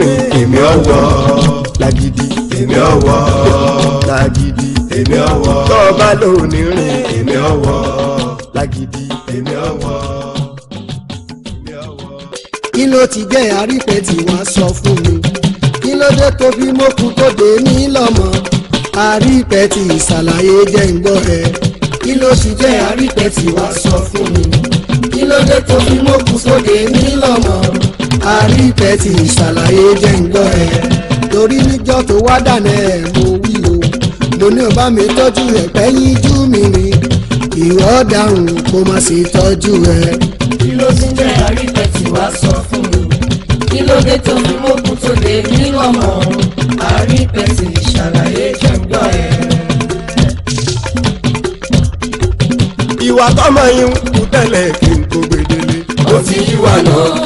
rìn èmi ọwọ́ lágídí èmi ọwọ́ lágídí èmi ọwọ́ tọ́ba ló ní rìn èmi ọwọ́ lágídí èmi ọwọ́. kí ló ti gbẹ́ àrípẹ́ tí wọ́n sọ fún mi kí ló dé tó fi mọ́kù tó dé ní lọ́mọ àrípẹ́ tí ìsàlàyé jẹ́ ń gbọ́ ẹ kí ló sì jẹ́ àrípẹ́ tí wọ́n sọ fún mi kí ló dé tó fi mọ́kù sóde ní lọ́mọ àríkẹ́ ti ṣàlàyé jẹ́ ń gbọ́ ẹ torí níjọ́ tó wá dànù ẹ̀ mo wí o mo ní ọba mi tọ́jú ẹ̀ pẹ́yìn jú mi ni ìwọ dáhùn kó má ṣe tọ́jú ẹ. kí ló ti jẹ́ àríkẹ́ tí wàá sọ fún mi kí ló dé tó fi mókun tó lè ní ọmọ àríkẹ́ ti ṣàlàyé jẹ́ ń ìwà tọmọ yín kú tẹ́lẹ̀ kí n kó gbèdéle. ó ti yí wa náà.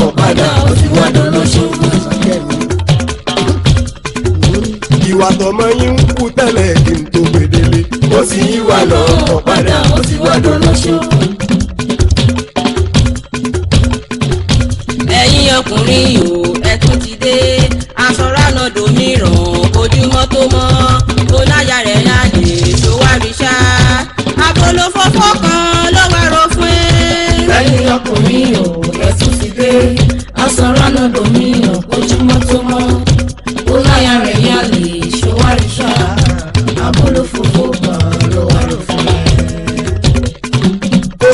àtọmọ yín ń kú tẹ́lẹ̀ kí n tó gbèdélé. ó sì yí wa lọ ọ̀pọ̀ padà ó sì wá dolóṣó. ẹ̀yin ọkùnrin yòó ẹ tún ti dé aṣọ ránà dòmíràn ojúmọ́ tó mọ́.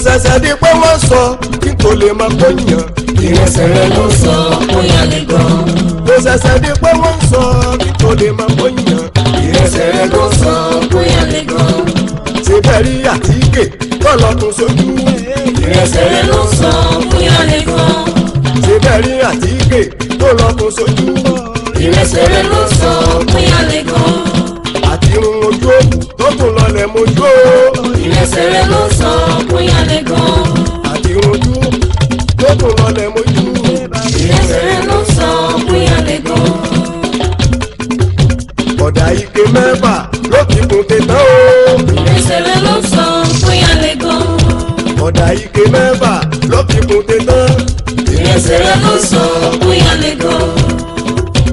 ṣẹ̀ṣẹ̀ di pé wọ́n sọ kí kò lè máa kó yàn. ìrẹsẹ̀ rẹ ló sọ kó yà lè gan. kò ṣẹ̀ṣẹ̀ di pé wọ́n sọ kí kò lè máa kó yàn. ìrẹsẹ̀ rẹ ló sọ kó yà lè gan. síbẹ̀ rí àtíkè kọ́lọ́ tún sójú. ìrẹsẹ̀ rẹ ló sọ kó yà lè gan. síbẹ̀ rí àtíkè kọ́lọ́ tún sójú. ló sọ bóyá lẹ́kọ̀ọ́.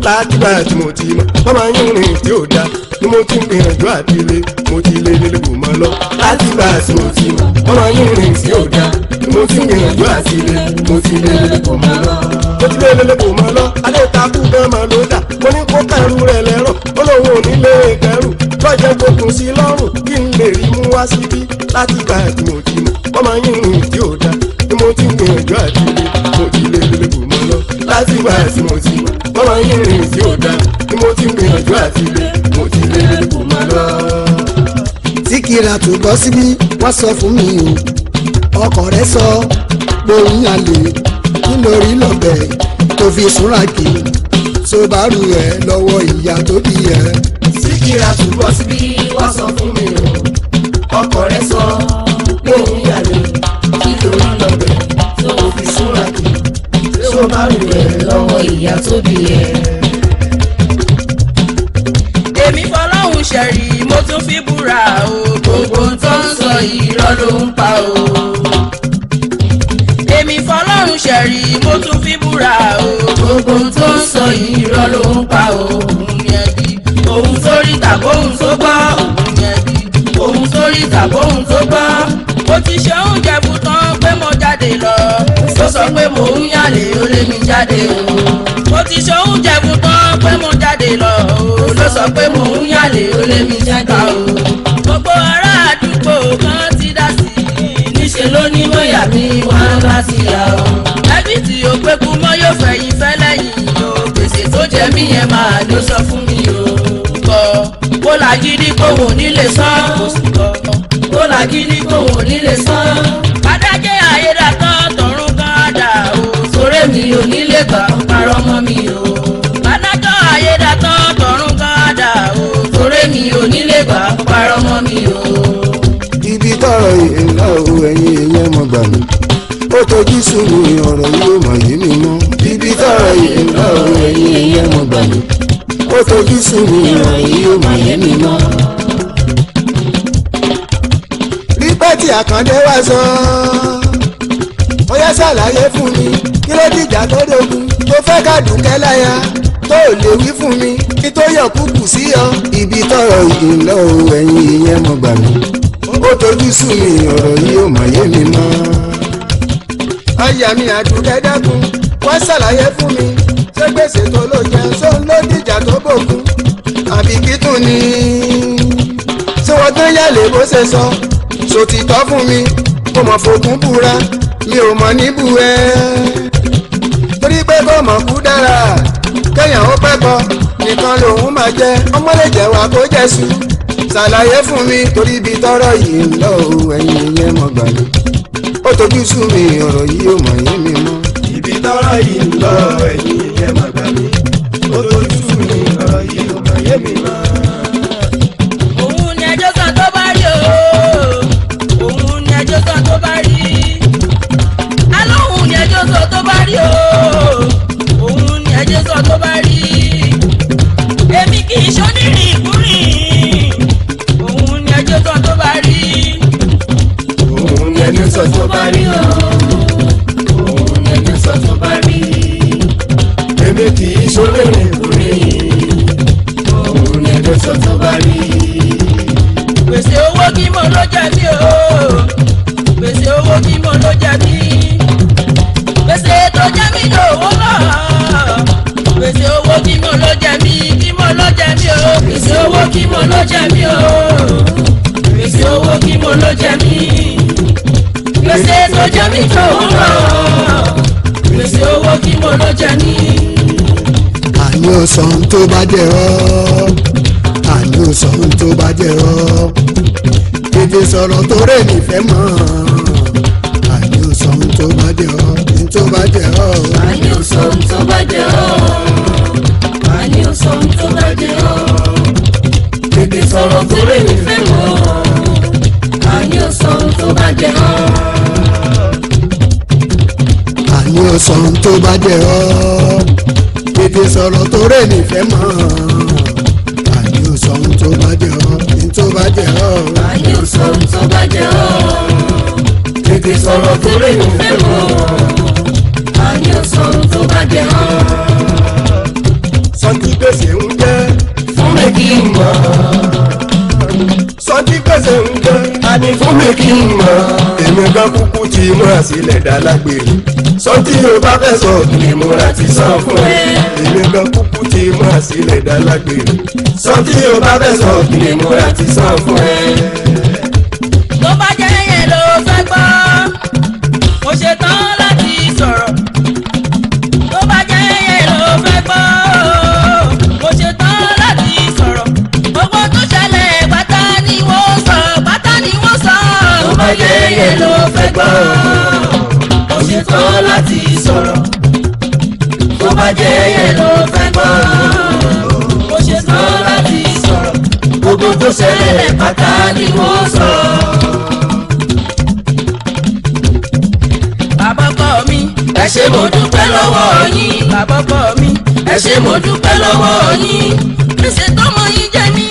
látìgbà tí mo ti mọ wọn máa ń rìn tí ó dáa ni mo ti ń gbìyànjú àti ilé mo ti lé nílé kò mọ lọ. látìgbà tí mo ti mọ wọn máa ń rìn tí ó dáa ni mo ti ń gbìyànjú àti ilé mo ti lé nílé kò mọ lọ. mo ti lé nílé kò mọ lọ alẹ́ ìtakú gan máa ló dà mo ní kó kẹrù rẹ̀ lẹ́rọ̀ ó lóun ò ní lé kẹrù lọ́jọ́ gbógun sí lọ́rùn kí n lè rí mú wá síbí látìgbà tí mo ti mọ wọn máa ń rìn tí ó láti ìgbà tí mo ti mọ́mọ́ yín rìn tí ò dáa ni mo ti gbìyànjú àti lé mo ti lé kò má lọ. tí kìlà tó bọ́ síbí wọ́n sọ fún mi o ọkọ rẹ sọ gbòòrùn àlè nítorí lọ́bẹ̀ tó fi súnra kì í tó bá lọ́wọ́ ìyá tó bí ẹ. tí kìlà tó bọ́ síbí wọ́n sọ fún mi o ọkọ rẹ sọ gbòòrùn àlè nítorí lọ́bẹ̀ tó fi súnra kì í tó bá ìyá tóbi yẹ. èmi fọlọ́hún ṣẹ̀rí mo tún fi búra o gbogbo tó ń sọ irọ́ ló ń pa o. èmi fọlọ́hún ṣẹ̀rí mo tún fi búra o gbogbo tó ń sọ irọ́ ló ń pa o. òun yẹn bí òun sórí tàbóhun tó gbọ́ òun yẹn bí òun sórí tàbóhun tó gbọ́ mo ti ṣe oúnjẹ fún tán pé mo jáde lọ sọ pé mò ń yàlè ó lé mi jáde o. mo ti ṣe oúnjẹ fún tán pé mo jáde lọ o. ló sọ pé mò ń yàlè ó mi jáde o. gbogbo ará àdúgbò kan ti dá sí i. níṣẹ́ ló ní bóyá mi wá bá sí ya o. ẹbí tí o pé kú mọ́ yóò fẹ̀yìn fẹ́ lẹ́yìn o. gbèsè tó jẹ mí yẹn máa ló sọ fún mi o. kọ́ kó làgídí kó wò nílé sán. kó làgídí kó wò nílé sán. mi ò nílé gbà ó parọ́ mọ́ mi o. bádájọ́ ayédàtọ́ tọ̀run káàdà o torí mi ò nílé gbà ó parọ́ mọ́ mi o. ibi tọrọ yìí ń lọ o ẹ̀yin èèyàn mọ gbà mí ó tojú sùn mi ọ̀rọ̀ yóò mọ yìí mi ibi tọrọ yìí ń lọ o ẹ̀yin mọ gbà mí ó tojú sùn mi ọ̀rọ̀ yóò mọ yìí mi rí pẹ́ẹ́tì àkàndé wá sọ ó yẹ ṣàlàyé fún mi kí ló dìjà tó dogun tó fẹ́ ká dùnkẹ́ láyà tó lè wí fún mi kí tó yàn kúkú sí ọ ibi tọrọ ìdìlọ ẹ̀yìn ìyẹn mo gbà mí ó tojú sú mi ọ̀rọ̀ yìí ò mọ̀ yé mi mọ́. ọyà mi àdùnkẹ́ dákun wọ́n ṣàlàyé fún mi ṣé gbèsè tó ló jẹ ṣó ló dìjà tó bòkun àbí kí ni ṣé wọ́n tán yàlè bó ṣe sọ sòtítọ́ fún mi mo mọ̀ fòkun búra mi ò mọ̀ níbú ẹ. nìkan lòun máa jẹ ọmọ lè jẹ wà kó jẹ sùn ṣàlàyé fún mi torí ibi tọ́rọ̀ yìí ń lọ ẹ̀yin ìyẹn mọ gbàgbé ó tójú sú mi ọ̀rọ̀ yìí ò mọ yé mi mọ́. ibi tọ́rọ̀ yìí ń lọ ẹ̀yin ìyẹn mọ gbàgbé. kì ni ẹjọ́ sọ tó bá rí. òun ni ẹjọ́ sọ tó bá rí o òun ni ẹjọ́ sọ tó bá rí. èmi kì í ṣonírìn owó kí mo lọ́jà sí. kí mo ló jẹ mí o gbèsè owó kí mo ló jẹ mí gbèsè tó jẹ mí tó ń lọ gbèsè owó kí ló jẹ mí. àní ò tó bá jẹ ọ́ àní ò tó bá jẹ ọ́ tètè sọ̀rọ̀ tó rẹ̀ nífẹ̀ẹ́ mọ́. sọ ohun tó bá jẹ ọ́ tètè sọ̀rọ̀ tó rè nífẹ̀ẹ́ mọ́ àyè ò sọ ohun tó bá jẹ ọ́ ohun tó bá jẹ ọ́. àyè ò sọ ohun tó bá jẹ ọ́ tètè sọ̀rọ̀ tó rè nífẹ̀ẹ́ mọ́ àyè ò tó bá jẹ ọ́. sọtí gbèsè ń jẹ́. fún mi kí n mọ̀. sọtí gbèsè ń ta ni fún mi kí n mọ̀ èmi gan kúkú ti múra sílẹ̀ dálágbèrè sọ tí o bá fẹ́ sọ ni mo ra ti sọ fún ẹ èmi gan kúkú ti múra sílẹ̀ dálágbèrè sọ tí o bá fẹ́ sọ ni mo ra ti sọ fún ẹ. tó bá jẹ́ ayé ló fẹ́ gbọ́ ó sì tán láti sọ̀rọ̀ tó bá jẹ́ ayé ló fẹ́ gbọ́ ó sì tán láti sọ̀rọ̀ gbogbo tó ṣẹlẹ̀ pátá ni wọ́n sọ. bàbá bọ̀ mi ẹ ṣé mo dúpẹ́ lọ́wọ́ yín bàbá bọ̀ mi ẹ ṣé mo dúpẹ́ lọ́wọ́ yín. gbèsè tọmọ yín jẹ mí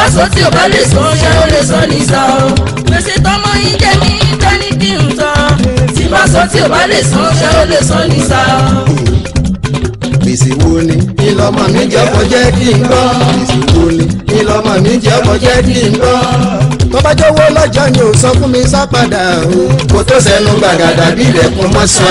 bá sọ tí ò bá lè sọ ṣé ó lè sọ nìsa o gbèsè tọmọ yín jẹ mí dání kí n tán tí bá tí ò bá lè sọ ṣé ó lè sọ nìsa o. gbèsè wo ni ìlọmọ mi jẹ́ ọkọ̀ jẹ́ kí n gbọ́ gbèsè wo ni ìlọmọ mi jẹ́ ọkọ̀ jẹ́ kí n gbọ́ tó bá jọ̀wọ́ lọ́jọ́ ni ò sọ fún mi sá padà o kò tó sẹ́nu gbàgàdà bí ilẹ̀kùn mọ́ sọ.